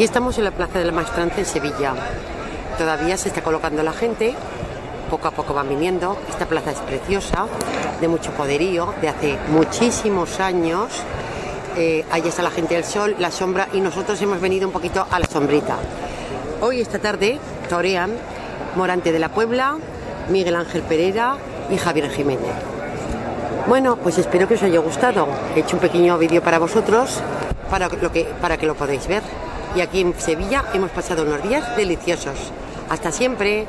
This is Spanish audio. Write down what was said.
Y estamos en la Plaza de la Maestranza en Sevilla. Todavía se está colocando la gente, poco a poco van viniendo. Esta plaza es preciosa, de mucho poderío, de hace muchísimos años. Eh, está la gente del sol, la sombra y nosotros hemos venido un poquito a la sombrita. Hoy, esta tarde, torean Morante de la Puebla, Miguel Ángel Pereira y Javier Jiménez. Bueno, pues espero que os haya gustado. He hecho un pequeño vídeo para vosotros para que lo podáis ver. Y aquí en Sevilla hemos pasado unos días deliciosos. Hasta siempre.